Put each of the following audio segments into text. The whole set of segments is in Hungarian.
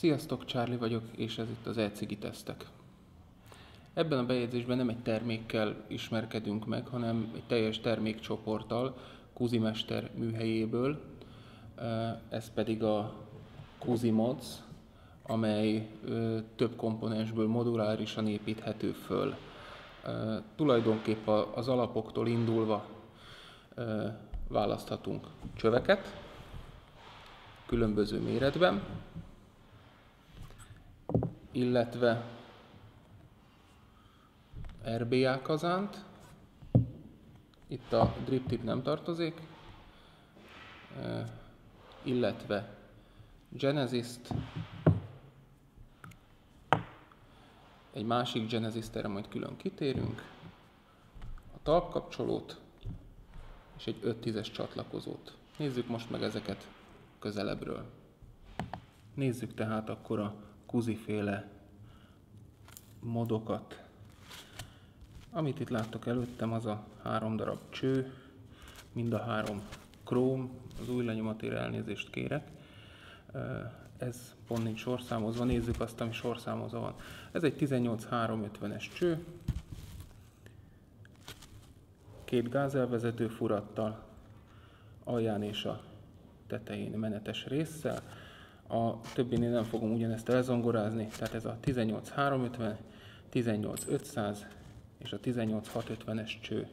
Sziasztok, Charlie vagyok, és ez itt az e-cigi tesztek. Ebben a bejegyzésben nem egy termékkel ismerkedünk meg, hanem egy teljes termékcsoporttal, Kuzimester műhelyéből. Ez pedig a Kuzimods, amely több komponensből modulárisan építhető föl. Tulajdonképp az alapoktól indulva választhatunk csöveket, különböző méretben, illetve RBA kazánt, itt a drip tip nem tartozik, illetve Genesis-t, egy másik Genesis-t, erre majd külön kitérünk, a talpkapcsolót és egy 5 10 csatlakozót. Nézzük most meg ezeket közelebbről. Nézzük tehát akkor a kuziféle modokat. Amit itt láttok előttem, az a három darab cső, mind a három króm, az új lenyomatére elnézést kérek. Ez pont nincs sorszámozva, nézzük azt, ami sorszámozva van. Ez egy 18350-es cső, két gázelvezető furattal, alján és a tetején menetes résszel, a többinél nem fogom ugyanezt elzongorázni, tehát ez a 18350, 18500 és a 18650-es cső.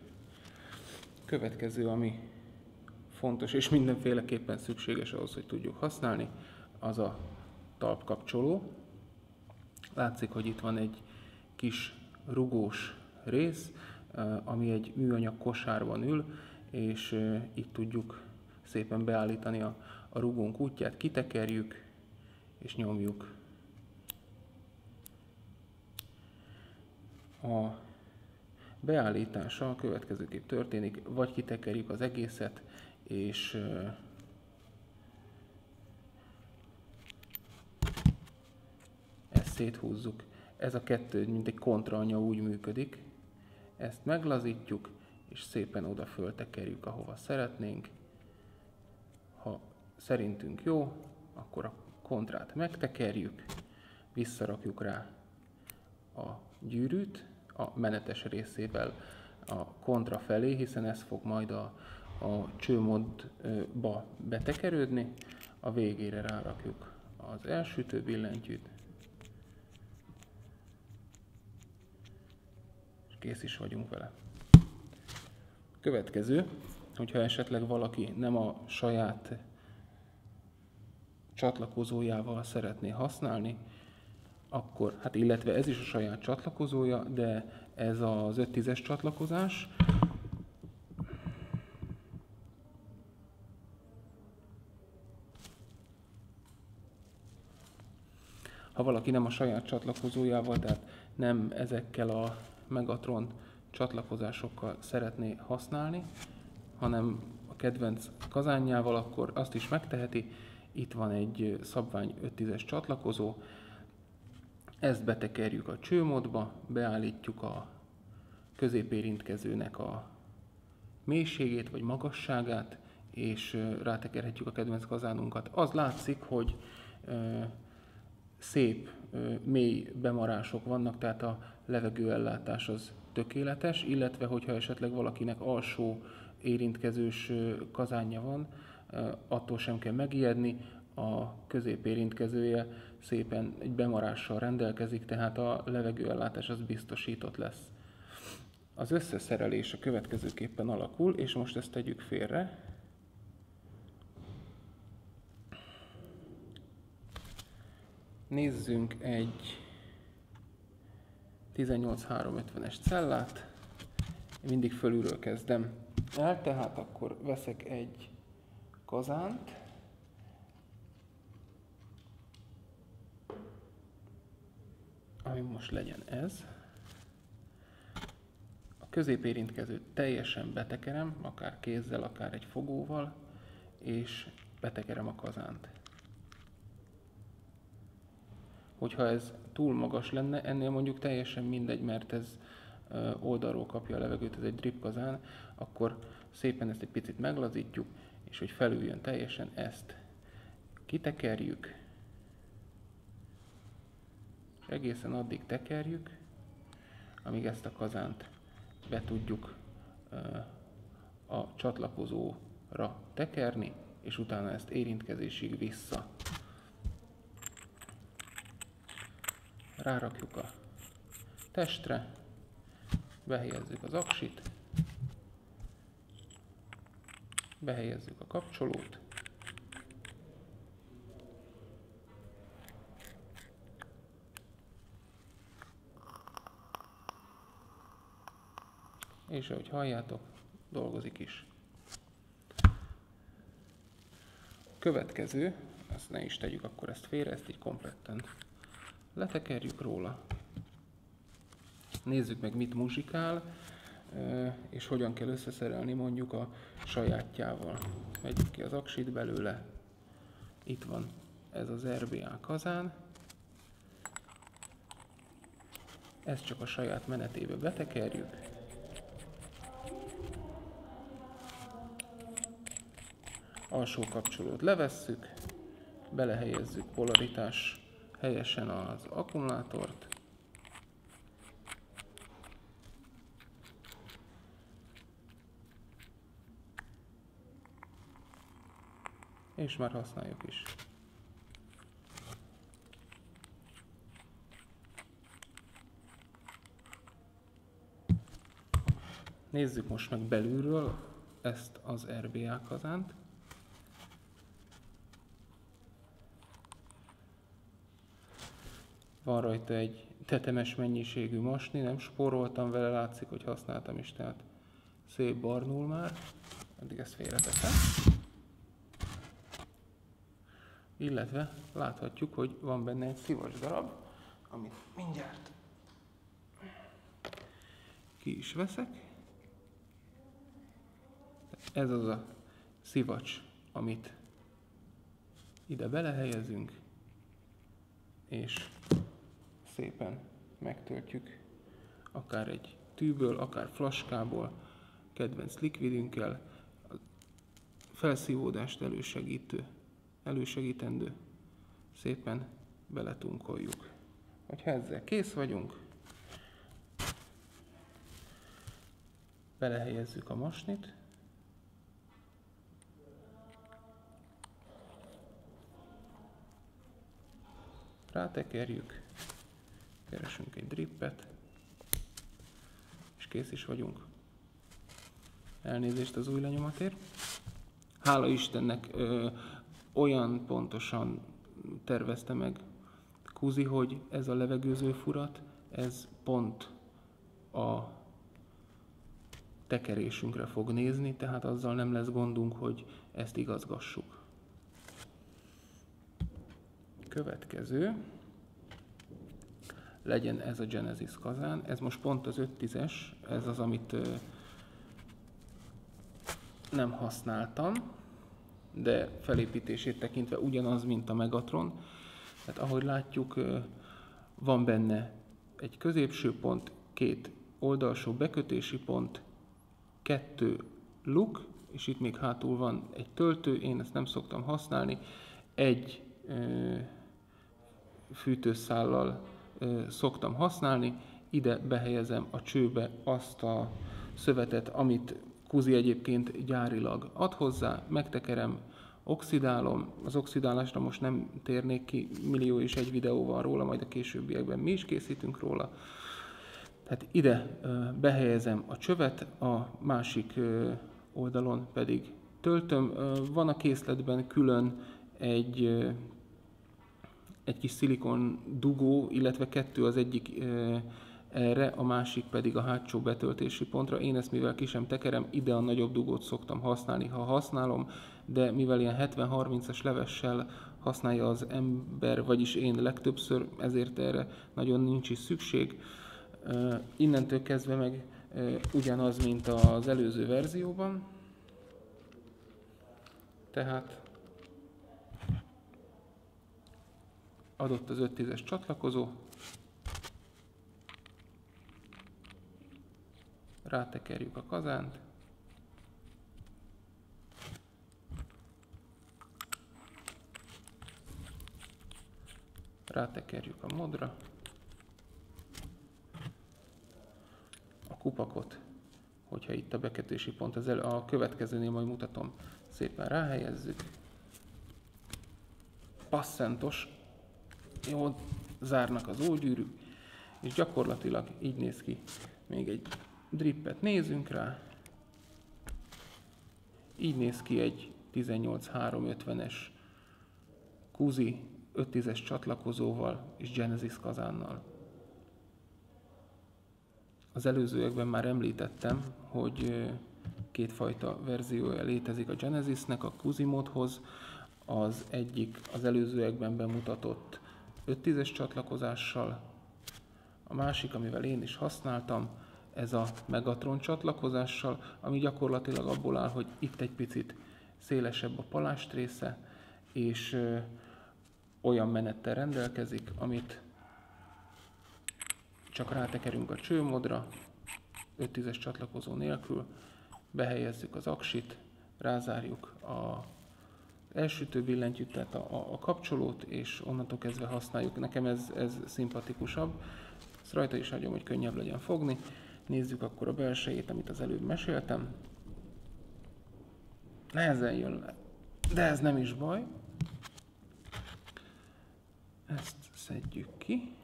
Következő, ami fontos és mindenféleképpen szükséges ahhoz, hogy tudjuk használni, az a talpkapcsoló. Látszik, hogy itt van egy kis rugós rész, ami egy műanyag kosárban ül, és itt tudjuk szépen beállítani a, a rugónk útját, kitekerjük, és nyomjuk. A beállítása következőképp történik, vagy kitekerjük az egészet, és ezt széthúzzuk. Ez a kettő, mint egy kontraanya úgy működik. Ezt meglazítjuk, és szépen oda föltekerjük, ahova szeretnénk. Ha szerintünk jó, akkor a kontrát megtekerjük, visszarakjuk rá a gyűrűt a menetes részével a kontra felé, hiszen ez fog majd a, a csőmódba betekerődni, a végére rárakjuk az elsütő billentyűt, és kész is vagyunk vele. Következő, hogyha esetleg valaki nem a saját csatlakozójával szeretné használni, akkor, hát illetve ez is a saját csatlakozója, de ez az 5.10-es csatlakozás, ha valaki nem a saját csatlakozójával, tehát nem ezekkel a Megatron csatlakozásokkal szeretné használni, hanem a kedvenc kazánjával, akkor azt is megteheti, itt van egy szabvány 5-10-es csatlakozó, ezt betekerjük a csőmódba, beállítjuk a középérintkezőnek a mélységét vagy magasságát, és rátekerhetjük a kedvenc kazánunkat. Az látszik, hogy szép, mély bemarások vannak, tehát a levegőellátás az tökéletes, illetve hogyha esetleg valakinek alsó érintkezős kazánja van, attól sem kell megijedni, a középérintkezője szépen egy bemarással rendelkezik, tehát a levegőellátás az biztosított lesz. Az összeszerelés a következőképpen alakul, és most ezt tegyük félre. Nézzünk egy 18350-es cellát. Mindig fölülről kezdem el, tehát akkor veszek egy kazánt, ami most legyen ez. A középérintkezőt teljesen betekerem, akár kézzel, akár egy fogóval, és betekerem a kazánt. Hogyha ez túl magas lenne, ennél mondjuk teljesen mindegy, mert ez oldalról kapja a levegőt, ez egy drip kazán, akkor szépen ezt egy picit meglazítjuk, és hogy felüljön teljesen ezt kitekerjük, és egészen addig tekerjük, amíg ezt a kazánt be tudjuk a csatlakozóra tekerni, és utána ezt érintkezésig vissza. Rárakjuk a testre, behelyezzük az aksit, behelyezzük a kapcsolót, és ahogy halljátok, dolgozik is. Következő, azt ne is tegyük akkor ezt félre, ezt így kompletten letekerjük róla. Nézzük meg, mit muzsikál, és hogyan kell összeszerelni mondjuk a sajátjával. Vegyük ki az aksit belőle. Itt van ez az RBA kazán. Ezt csak a saját menetébe betekerjük. alsó kapcsolót levesszük, belehelyezzük polaritás helyesen az akkumulátort, és már használjuk is. Nézzük most meg belülről ezt az RBA kazánt. Van rajta egy tetemes mennyiségű masni, nem spóroltam vele, látszik, hogy használtam is, tehát szép barnul már. Addig ezt félreteszem. Illetve láthatjuk, hogy van benne egy szivacs darab, amit mindjárt ki is veszek. Ez az a szivacs, amit ide belehelyezünk, és szépen megtöltjük, akár egy tűből, akár flaskából, kedvenc likvidünkkel, a felszívódást elősegítő, elősegítendő, szépen beletunkoljuk. Ha ezzel kész vagyunk, belehelyezzük a masnit, rátekerjük, keresünk egy drippet, és kész is vagyunk. Elnézést az új lenyomatért. Hála Istennek ö, olyan pontosan tervezte meg Kuzi, hogy ez a levegőző furat, ez pont a tekerésünkre fog nézni, tehát azzal nem lesz gondunk, hogy ezt igazgassuk. Következő legyen ez a Genesis kazán. Ez most pont az 5.10-es, ez az, amit nem használtam, de felépítését tekintve ugyanaz, mint a Megatron. Tehát ahogy látjuk, ö, van benne egy középső pont, két oldalsó bekötési pont, kettő luk, és itt még hátul van egy töltő, én ezt nem szoktam használni, egy ö, fűtőszállal szoktam használni, ide behelyezem a csőbe azt a szövetet, amit Kuzi egyébként gyárilag ad hozzá, megtekerem, oxidálom, az oxidálásra most nem térnék ki, millió és egy videó van róla, majd a későbbiekben mi is készítünk róla. Tehát ide behelyezem a csövet, a másik oldalon pedig töltöm. Van a készletben külön egy egy kis szilikon dugó, illetve kettő az egyik erre, a másik pedig a hátsó betöltési pontra. Én ezt mivel ki sem tekerem, ide a nagyobb dugót szoktam használni, ha használom, de mivel ilyen 70-30-as levessel használja az ember, vagyis én legtöbbször, ezért erre nagyon nincs is szükség. Innentől kezdve meg ugyanaz, mint az előző verzióban. Tehát adott az 5-10-es csatlakozó, rátekerjük a kazánt, rátekerjük a modra, a kupakot, hogyha itt a bekötési pont, az el, a következőnél majd mutatom, szépen ráhelyezzük, passzentos, jól zárnak az ógyűrűk, és gyakorlatilag így néz ki még egy drippet nézünk rá. Így néz ki egy 18350-es Kuzi 510-es csatlakozóval és Genesis kazánnal. Az előzőekben már említettem, hogy kétfajta verziója létezik a Genesisnek a Kuzi modhoz. Az egyik az előzőekben bemutatott 510-es csatlakozással, a másik, amivel én is használtam, ez a Megatron csatlakozással, ami gyakorlatilag abból áll, hogy itt egy picit szélesebb a palást része, és ö, olyan menettel rendelkezik, amit csak rátekerünk a csőmodra, 5-10-es csatlakozó nélkül, behelyezzük az aksit, rázárjuk a elsütő billentyűt, tehát a, a, kapcsolót, és onnantól kezdve használjuk. Nekem ez, ez szimpatikusabb. Ezt rajta is hagyom, hogy könnyebb legyen fogni. Nézzük akkor a belsejét, amit az előbb meséltem. Nehezen jön le, de ez nem is baj. Ezt szedjük ki.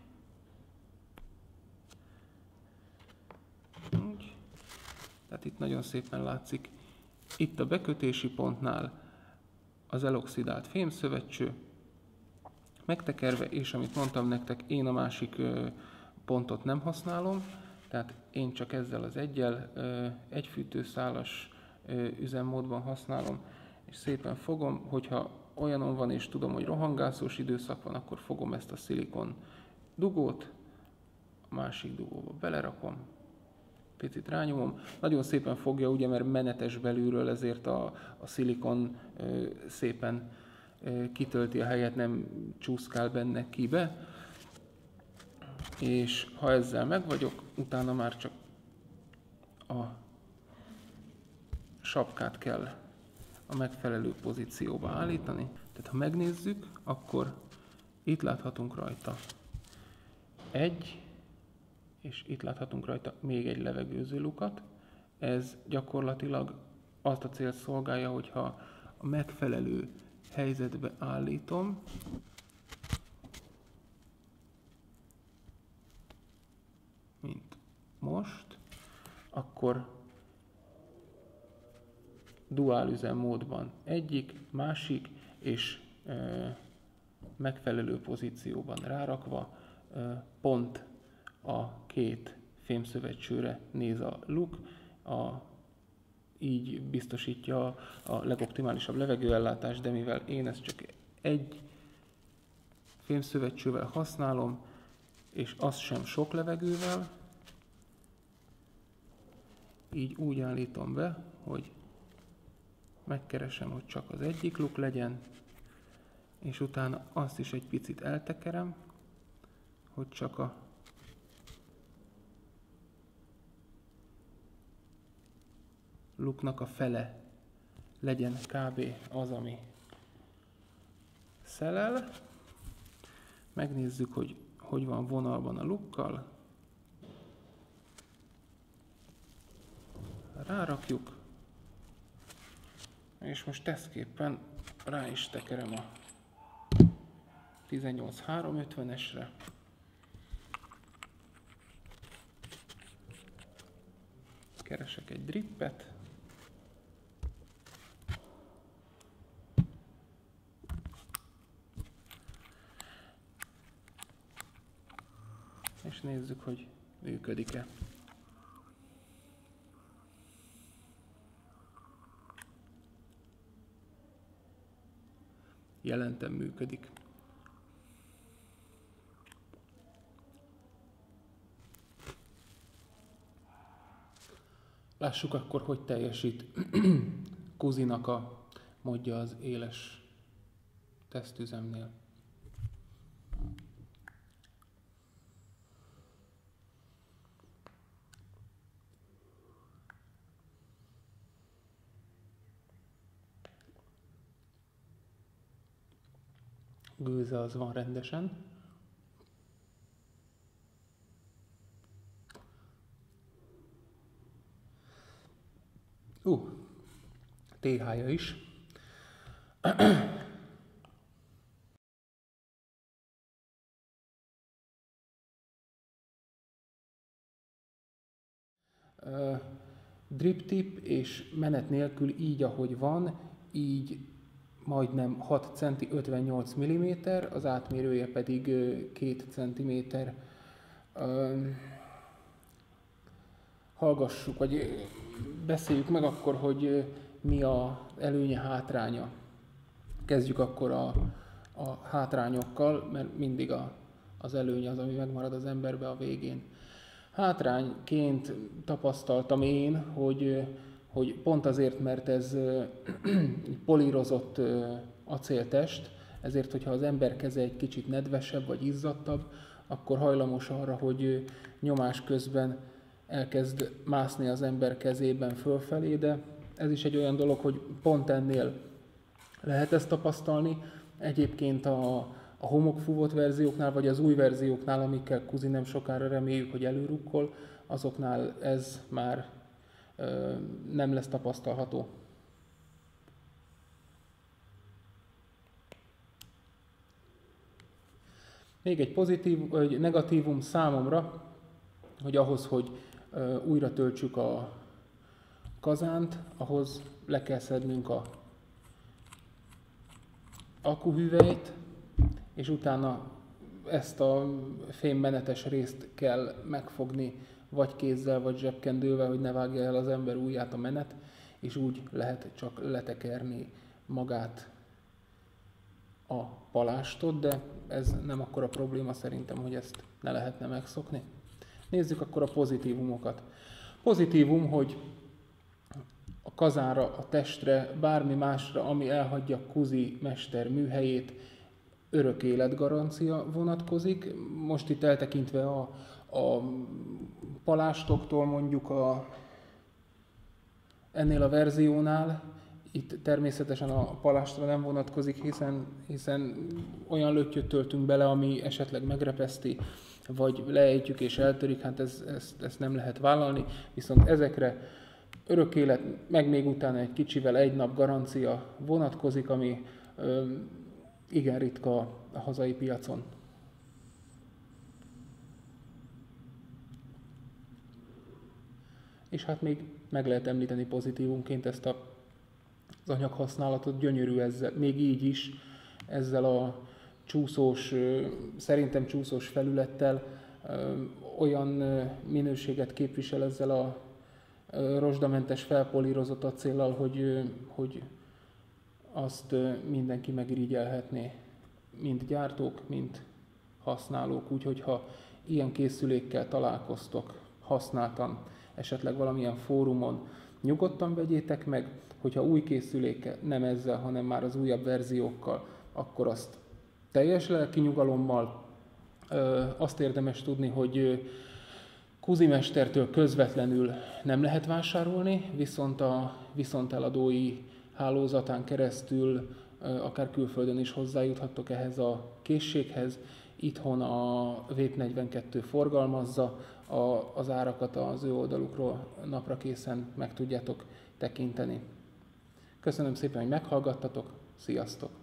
Úgy. Tehát itt nagyon szépen látszik. Itt a bekötési pontnál az eloxidált fémszövetcső, megtekerve, és amit mondtam nektek, én a másik pontot nem használom, tehát én csak ezzel az egyel egy fűtőszálas üzemmódban használom, és szépen fogom, hogyha olyanon van, és tudom, hogy rohangászós időszak van, akkor fogom ezt a szilikon dugót, a másik dugóba belerakom, picit rányomom. Nagyon szépen fogja, ugye, mert menetes belülről, ezért a, a szilikon ö, szépen ö, kitölti a helyet, nem csúszkál benne kibe. És ha ezzel meg vagyok, utána már csak a sapkát kell a megfelelő pozícióba állítani. Tehát ha megnézzük, akkor itt láthatunk rajta egy, és itt láthatunk rajta még egy levegőző lukat. Ez gyakorlatilag azt a célt szolgálja, hogyha a megfelelő helyzetbe állítom, mint most, akkor duál üzemmódban egyik, másik és e, megfelelő pozícióban rárakva e, pont a két fémszövetcsőre néz a luk, a, így biztosítja a legoptimálisabb levegőellátást, de mivel én ezt csak egy fémszövetcsővel használom, és az sem sok levegővel, így úgy állítom be, hogy megkeresem, hogy csak az egyik luk legyen, és utána azt is egy picit eltekerem, hogy csak a luknak a fele legyen kb. az, ami szelel. Megnézzük, hogy hogy van vonalban a lukkal. Rárakjuk. És most tesztképpen rá is tekerem a 18350-esre. Keresek egy drippet. És nézzük, hogy működik-e. Jelentem működik. Lássuk akkor, hogy teljesít Kuzinak a modja az éles tesztüzemnél. gőze az van rendesen. Ú, uh, TH-ja is. drip tip és menet nélkül így, ahogy van, így majdnem 6 cm 58 mm, az átmérője pedig 2 cm. Hallgassuk, vagy beszéljük meg akkor, hogy mi a előnye, hátránya. Kezdjük akkor a, a hátrányokkal, mert mindig a, az előny az, ami megmarad az emberbe a végén. Hátrányként tapasztaltam én, hogy, hogy pont azért, mert ez polírozott acéltest, ezért, hogyha az ember keze egy kicsit nedvesebb vagy izzadtabb, akkor hajlamos arra, hogy nyomás közben elkezd mászni az ember kezében fölfelé, de ez is egy olyan dolog, hogy pont ennél lehet ezt tapasztalni. Egyébként a, a homokfúvott verzióknál, vagy az új verzióknál, amikkel Kuzi nem sokára reméljük, hogy előrukkol, azoknál ez már nem lesz tapasztalható. Még egy pozitív, vagy negatívum számomra, hogy ahhoz, hogy újra töltsük a kazánt, ahhoz le kell szednünk a akuhüvelyt, és utána ezt a fémmenetes részt kell megfogni, vagy kézzel, vagy zsebkendővel, hogy ne vágja el az ember ujját a menet, és úgy lehet csak letekerni magát a palástot, de ez nem akkora probléma szerintem, hogy ezt ne lehetne megszokni. Nézzük akkor a pozitívumokat. Pozitívum, hogy a kazára, a testre, bármi másra, ami elhagyja Kuzi mester műhelyét, örök életgarancia vonatkozik. Most itt eltekintve a, a palástoktól mondjuk a, ennél a verziónál, itt természetesen a palástra nem vonatkozik, hiszen, hiszen olyan lötyöt töltünk bele, ami esetleg megrepeszti, vagy leejtjük és eltörik, hát ez, ezt, ezt nem lehet vállalni, viszont ezekre örök élet, meg még utána egy kicsivel egy nap garancia vonatkozik, ami igen ritka a hazai piacon. És hát még meg lehet említeni pozitívunként ezt a, az anyaghasználatot, gyönyörű ezzel, még így is, ezzel a csúszós, szerintem csúszós felülettel olyan minőséget képvisel ezzel a rozsdamentes felpolírozott acéllal, hogy, hogy azt mindenki megirigyelhetné, mind gyártók, mind használók. Úgyhogy ha ilyen készülékkel találkoztok használtan, esetleg valamilyen fórumon, nyugodtan vegyétek meg, hogyha új készüléke nem ezzel, hanem már az újabb verziókkal, akkor azt teljes lelki nyugalommal azt érdemes tudni, hogy Kuzimestertől közvetlenül nem lehet vásárolni, viszont a viszonteladói hálózatán keresztül akár külföldön is hozzájuthattok ehhez a készséghez. Itthon a VÉP 42 forgalmazza, a, az árakat az ő oldalukról napra készen meg tudjátok tekinteni. Köszönöm szépen, hogy meghallgattatok, sziasztok!